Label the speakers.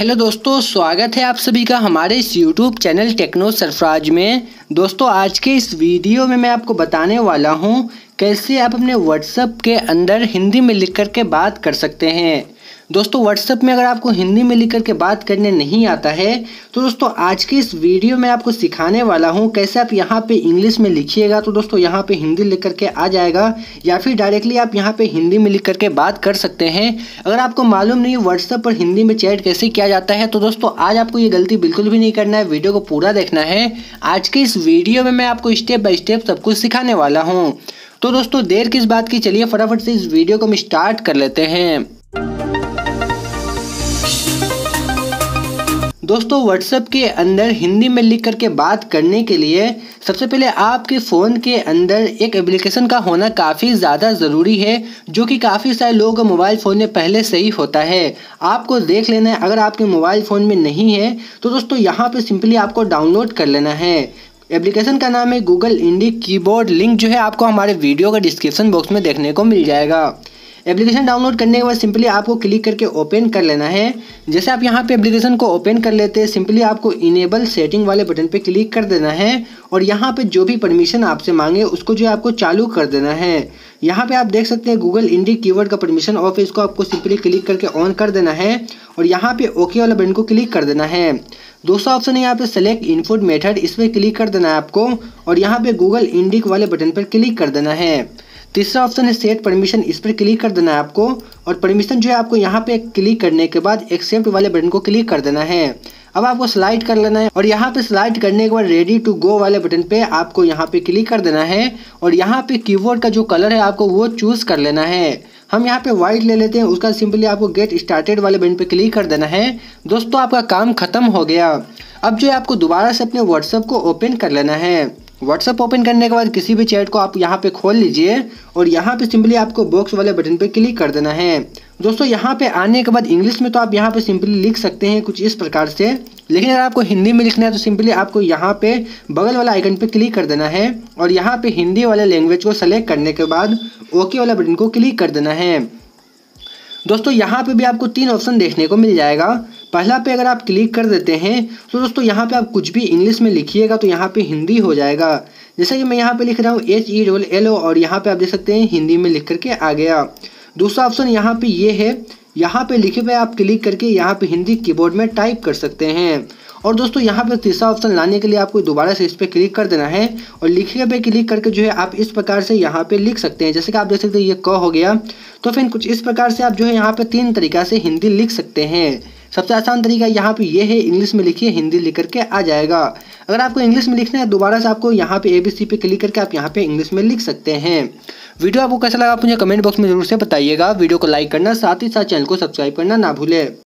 Speaker 1: Hello दोस्तों, स्वागत है आप सभी का हमारे इस यूट्यूब चैनल टेक्नो सरफराज में। दोस्तों, आज के इस वीडियो में मैं आपको बताने वाला हूँ कैसे आप अपने व्हाट्सएप के अंदर हिंदी में लिख कर के बात कर सकते हैं? दोस्तों व्हाट्सएप में अगर आपको हिंदी में लिख करके बात करने नहीं आता है तो दोस्तों, आज की इस वीडियो में आपको सिखाने वाला हूँ कैसे आप यहाँ पे इंग्लिश में लिखिएगा। तो दोस्तों, यहाँ पे हिंदी लिख करके आ जाएगा, या फिर डायरेक्टली आप यहाँ पे हिंदी में लिख करके बात कर सकते हैं। अगर आपको मालूम नहीं व्हाट्सएप पर हिंदी में चैट कैसे किया जाता है तो दोस्तों, आज आपको ये गलती बिल्कुल भी नहीं करना है। वीडियो को पूरा देखना है। आज के इस वीडियो में मैं आपको स्टेप बाई स्टेप सब कुछ सिखाने वाला हूँ। तो दोस्तों, देर किस बात की? चलिए फटाफट से इस वीडियो को हम स्टार्ट कर लेते हैं। दोस्तों व्हाट्सएप के अंदर हिंदी में लिख करके बात करने के लिए सबसे पहले आपके फ़ोन के अंदर एक एप्लीकेशन का होना काफ़ी ज़्यादा ज़रूरी है, जो कि काफ़ी सारे लोगों का मोबाइल फ़ोन में पहले से ही होता है। आपको देख लेना है, अगर आपके मोबाइल फ़ोन में नहीं है तो दोस्तों, यहाँ पे सिंपली आपको डाउनलोड कर लेना है। एप्लीकेशन का नाम है गूगल इंडी कीबोर्ड। लिंक जो है आपको हमारे वीडियो का डिस्क्रिप्शन बॉक्स में देखने को मिल जाएगा। एप्लीकेशन डाउनलोड करने के बाद सिंपली आपको क्लिक करके ओपन कर लेना है। जैसे आप यहाँ पे एप्लीकेशन को ओपन कर लेते हैं, सिंपली आपको इनेबल सेटिंग वाले बटन पे क्लिक कर देना है और यहाँ पे जो भी परमिशन आपसे मांगे, उसको जो है आपको चालू कर देना है। यहाँ पे आप देख सकते हैं गूगल इंडी कीवर्ड का परमिशन ऑफ़ है इसको आपको सिंपली क्लिक करके ऑन कर देना है और यहाँ पे ओके वाला बटन को क्लिक कर देना है। दूसरा ऑप्शन है यहाँ पे सेलेक्ट इनपुट मेथड इस पर क्लिक कर देना है आपको और यहाँ पे गूगल इंडिक वाले बटन पर क्लिक कर देना है। तीसरा ऑप्शन है सेट परमिशन इस पर क्लिक कर देना है आपको और परमिशन जो है आपको यहाँ पे क्लिक करने के बाद एक्सेप्ट वाले बटन को क्लिक कर देना है। अब आपको स्लाइड कर लेना है और यहाँ पे स्लाइड करने के बाद रेडी टू गो वाले बटन पे आपको यहाँ पे क्लिक कर देना है और यहाँ पे कीबोर्ड का जो कलर है आपको वो चूज़ कर लेना है। हम यहाँ पे व्हाइट ले लेते हैं, उसका सिंपली आपको गेट स्टार्टेड वाले बटन पे क्लिक कर देना है। दोस्तों, आपका काम खत्म हो गया। अब जो है आपको दोबारा से अपने व्हाट्सएप को ओपन कर लेना है। व्हाट्सअप ओपन करने के बाद किसी भी चैट को आप यहाँ पे खोल लीजिए और यहाँ पे सिंपली आपको बॉक्स वाले बटन पे क्लिक कर देना है। दोस्तों, यहाँ पे आने के बाद इंग्लिश में तो आप यहाँ पे सिंपली लिख सकते हैं कुछ इस प्रकार से, लेकिन अगर आपको हिंदी में लिखना है तो सिंपली आपको यहाँ पे बगल वाला आइकन पे क्लिक कर देना है और यहाँ पे हिंदी वाले लैंग्वेज को सेलेक्ट करने के बाद ओके वाला बटन को क्लिक कर देना है। दोस्तों, यहाँ पे भी आपको तीन ऑप्शन देखने को मिल जाएगा। पहला पे अगर आप क्लिक कर देते हैं तो दोस्तों यहाँ पे आप कुछ भी इंग्लिश में लिखिएगा तो यहाँ पे हिंदी हो जाएगा जैसा कि मैं यहाँ पे लिख रहा हूँ H E double L O और यहाँ पे आप देख सकते हैं हिंदी में लिख करके आ गया दूसरा ऑप्शन यहाँ पे ये है यहाँ पे लिखे पे आप क्लिक करके यहाँ पे हिंदी कीबोर्ड में टाइप कर सकते हैं और दोस्तों यहाँ पे तीसरा ऑप्शन लाने के लिए आपको दोबारा से इस पर क्लिक कर देना है और लिखे पे क्लिक करके जो है आप इस प्रकार से यहाँ पे लिख सकते हैं जैसे कि आप देख सकते हैं ये क हो गया तो फिर कुछ इस प्रकार से आप जो है यहाँ पे तीन तरीका से हिंदी लिख सकते हैं सबसे आसान तरीका यहाँ पे ये है, इंग्लिश में लिखिए, हिंदी लिख करके आ जाएगा। अगर आपको इंग्लिश में लिखना है, दोबारा से आपको यहाँ पे ए बी सी पे क्लिक करके आप यहाँ पे इंग्लिश में लिख सकते हैं। वीडियो आपको कैसा लगा आप मुझे कमेंट बॉक्स में ज़रूर से बताइएगा। वीडियो को लाइक करना, साथ ही साथ चैनल को सब्सक्राइब करना ना भूले।